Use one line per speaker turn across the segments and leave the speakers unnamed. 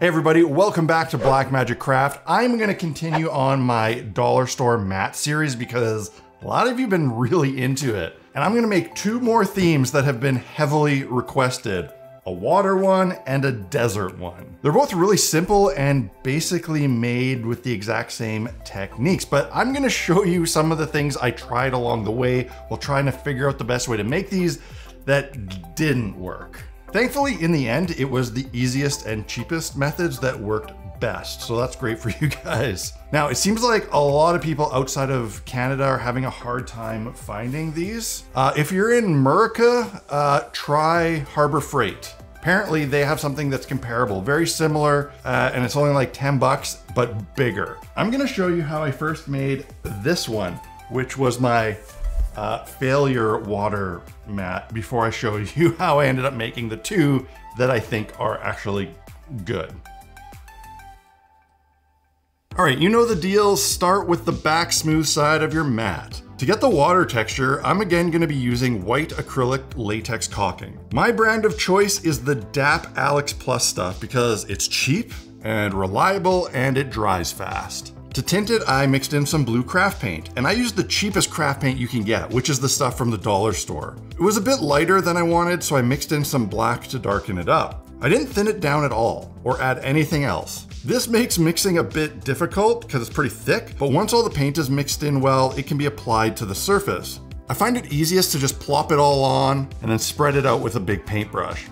Hey everybody, welcome back to Black Magic Craft. I'm gonna continue on my dollar store mat series because a lot of you have been really into it. And I'm gonna make two more themes that have been heavily requested. A water one and a desert one. They're both really simple and basically made with the exact same techniques, but I'm gonna show you some of the things I tried along the way while trying to figure out the best way to make these that didn't work. Thankfully, in the end, it was the easiest and cheapest methods that worked best. So that's great for you guys. Now, it seems like a lot of people outside of Canada are having a hard time finding these. Uh, if you're in America, uh, try Harbor Freight. Apparently they have something that's comparable, very similar, uh, and it's only like 10 bucks, but bigger. I'm gonna show you how I first made this one, which was my uh, failure water mat before I show you how I ended up making the two that I think are actually good. All right, you know the deal. Start with the back smooth side of your mat. To get the water texture, I'm again gonna be using white acrylic latex caulking. My brand of choice is the DAP Alex Plus stuff because it's cheap and reliable and it dries fast. To tint it, I mixed in some blue craft paint, and I used the cheapest craft paint you can get, which is the stuff from the dollar store. It was a bit lighter than I wanted, so I mixed in some black to darken it up. I didn't thin it down at all, or add anything else. This makes mixing a bit difficult because it's pretty thick, but once all the paint is mixed in well, it can be applied to the surface. I find it easiest to just plop it all on and then spread it out with a big paintbrush.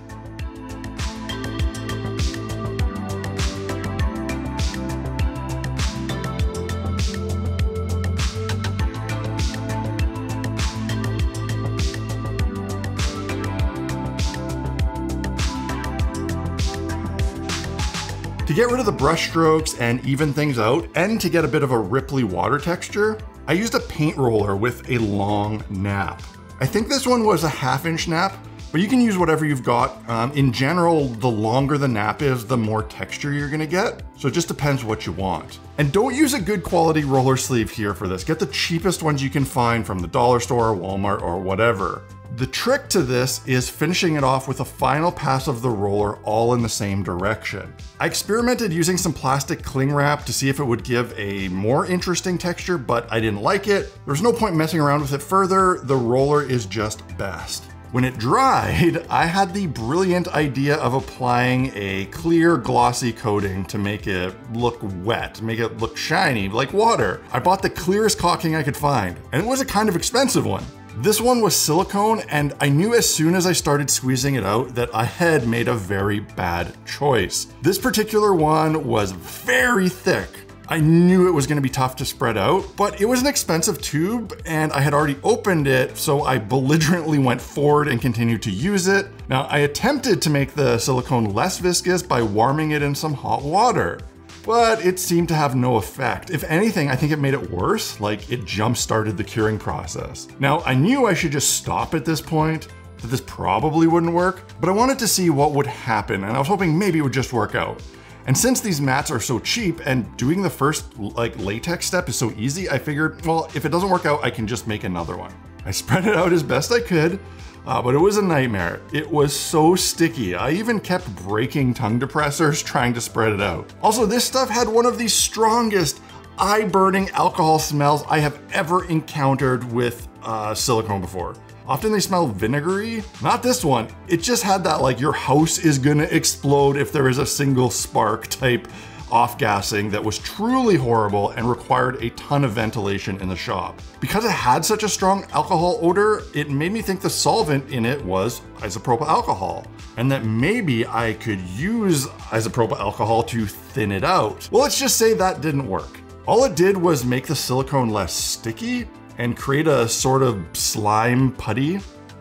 Get rid of the brush strokes and even things out, and to get a bit of a ripply water texture, I used a paint roller with a long nap. I think this one was a half inch nap, but you can use whatever you've got. Um, in general, the longer the nap is, the more texture you're gonna get. So it just depends what you want. And don't use a good quality roller sleeve here for this. Get the cheapest ones you can find from the dollar store, Walmart, or whatever. The trick to this is finishing it off with a final pass of the roller all in the same direction. I experimented using some plastic cling wrap to see if it would give a more interesting texture, but I didn't like it. There's no point messing around with it further, the roller is just best. When it dried, I had the brilliant idea of applying a clear glossy coating to make it look wet, make it look shiny like water. I bought the clearest caulking I could find, and it was a kind of expensive one. This one was silicone, and I knew as soon as I started squeezing it out that I had made a very bad choice. This particular one was very thick. I knew it was gonna be tough to spread out, but it was an expensive tube and I had already opened it, so I belligerently went forward and continued to use it. Now, I attempted to make the silicone less viscous by warming it in some hot water but it seemed to have no effect. If anything, I think it made it worse, like it jump started the curing process. Now, I knew I should just stop at this point, that this probably wouldn't work, but I wanted to see what would happen, and I was hoping maybe it would just work out. And since these mats are so cheap and doing the first like latex step is so easy, I figured, well, if it doesn't work out, I can just make another one. I spread it out as best I could, uh, but it was a nightmare. It was so sticky. I even kept breaking tongue depressors trying to spread it out. Also, this stuff had one of the strongest eye-burning alcohol smells I have ever encountered with uh, silicone before. Often they smell vinegary. Not this one. It just had that like your house is gonna explode if there is a single spark type off-gassing that was truly horrible and required a ton of ventilation in the shop. Because it had such a strong alcohol odor, it made me think the solvent in it was isopropyl alcohol, and that maybe I could use isopropyl alcohol to thin it out. Well, let's just say that didn't work. All it did was make the silicone less sticky and create a sort of slime putty.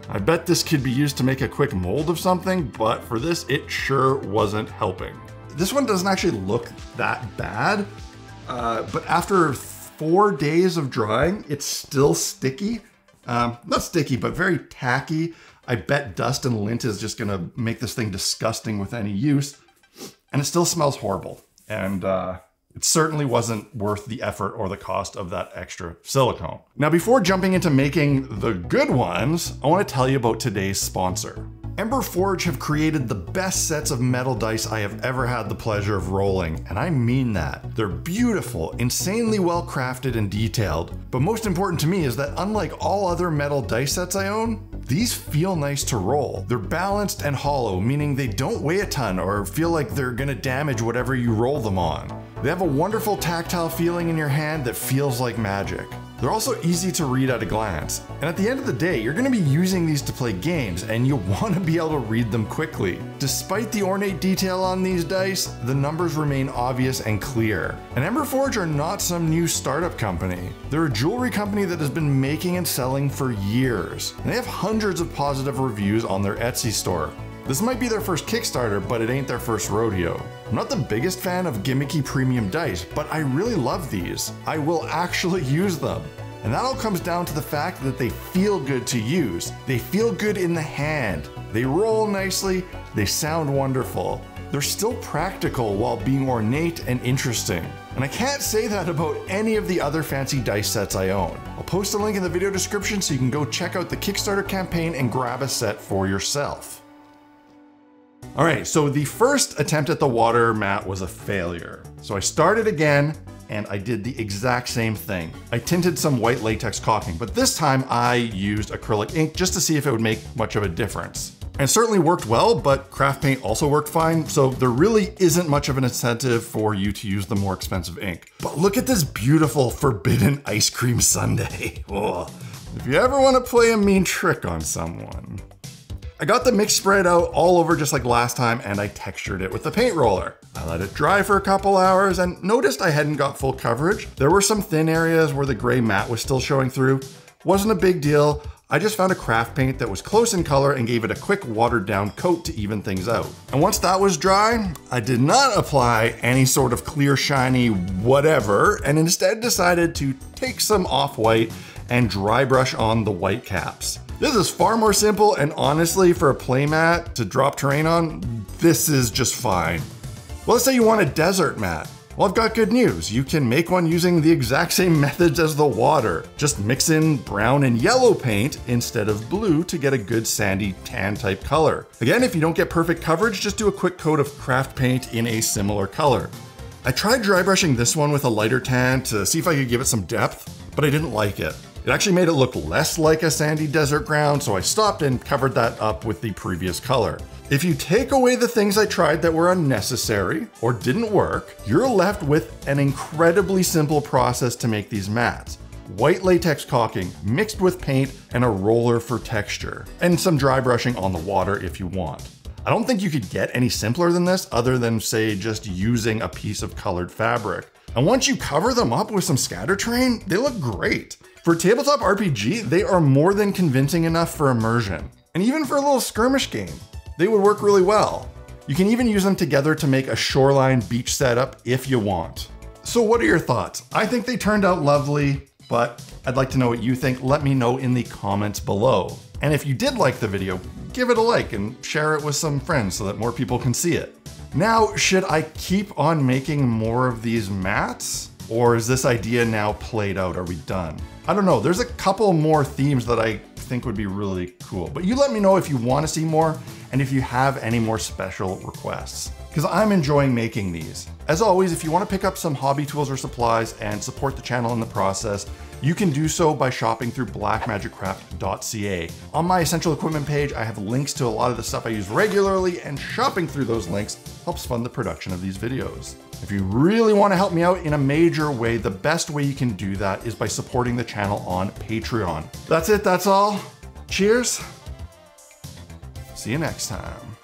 I bet this could be used to make a quick mold of something, but for this, it sure wasn't helping. This one doesn't actually look that bad, uh, but after four days of drying, it's still sticky. Um, not sticky, but very tacky. I bet dust and lint is just gonna make this thing disgusting with any use. And it still smells horrible. And uh, it certainly wasn't worth the effort or the cost of that extra silicone. Now, before jumping into making the good ones, I wanna tell you about today's sponsor. Ember Forge have created the best sets of metal dice I have ever had the pleasure of rolling, and I mean that. They're beautiful, insanely well crafted and detailed, but most important to me is that unlike all other metal dice sets I own, these feel nice to roll. They're balanced and hollow, meaning they don't weigh a ton or feel like they're gonna damage whatever you roll them on. They have a wonderful tactile feeling in your hand that feels like magic. They're also easy to read at a glance. And at the end of the day, you're gonna be using these to play games and you wanna be able to read them quickly. Despite the ornate detail on these dice, the numbers remain obvious and clear. And Emberforge are not some new startup company. They're a jewelry company that has been making and selling for years. And they have hundreds of positive reviews on their Etsy store. This might be their first Kickstarter, but it ain't their first rodeo. I'm not the biggest fan of gimmicky premium dice, but I really love these. I will actually use them. And that all comes down to the fact that they feel good to use. They feel good in the hand. They roll nicely. They sound wonderful. They're still practical while being ornate and interesting. And I can't say that about any of the other fancy dice sets I own. I'll post a link in the video description so you can go check out the Kickstarter campaign and grab a set for yourself. All right, so the first attempt at the water mat was a failure. So I started again and I did the exact same thing. I tinted some white latex caulking, but this time I used acrylic ink just to see if it would make much of a difference. And certainly worked well, but craft paint also worked fine, so there really isn't much of an incentive for you to use the more expensive ink. But look at this beautiful forbidden ice cream sundae. If you ever want to play a mean trick on someone. I got the mix spread out all over just like last time and I textured it with the paint roller. I let it dry for a couple hours and noticed I hadn't got full coverage. There were some thin areas where the gray mat was still showing through. Wasn't a big deal. I just found a craft paint that was close in color and gave it a quick watered down coat to even things out. And once that was dry, I did not apply any sort of clear shiny whatever and instead decided to take some off-white and dry brush on the white caps. This is far more simple and honestly for a playmat to drop terrain on, this is just fine. Well, let's say you want a desert mat. Well, I've got good news. You can make one using the exact same methods as the water. Just mix in brown and yellow paint instead of blue to get a good sandy tan type color. Again, if you don't get perfect coverage, just do a quick coat of craft paint in a similar color. I tried dry brushing this one with a lighter tan to see if I could give it some depth, but I didn't like it. It actually made it look less like a sandy desert ground, so I stopped and covered that up with the previous color. If you take away the things I tried that were unnecessary or didn't work, you're left with an incredibly simple process to make these mats. White latex caulking mixed with paint and a roller for texture, and some dry brushing on the water if you want. I don't think you could get any simpler than this other than say just using a piece of colored fabric. And once you cover them up with some scatter Scattertrain, they look great. For tabletop RPG, they are more than convincing enough for immersion. And even for a little skirmish game, they would work really well. You can even use them together to make a shoreline beach setup if you want. So what are your thoughts? I think they turned out lovely, but I'd like to know what you think. Let me know in the comments below. And if you did like the video, give it a like and share it with some friends so that more people can see it. Now, should I keep on making more of these mats? Or is this idea now played out? Are we done? I don't know. There's a couple more themes that I think would be really cool. But you let me know if you want to see more and if you have any more special requests. Because I'm enjoying making these. As always, if you want to pick up some hobby tools or supplies and support the channel in the process, you can do so by shopping through blackmagiccraft.ca. On my essential equipment page, I have links to a lot of the stuff I use regularly, and shopping through those links helps fund the production of these videos. If you really want to help me out in a major way, the best way you can do that is by supporting the channel on Patreon. That's it, that's all. Cheers. See you next time.